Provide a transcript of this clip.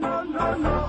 no, no, no.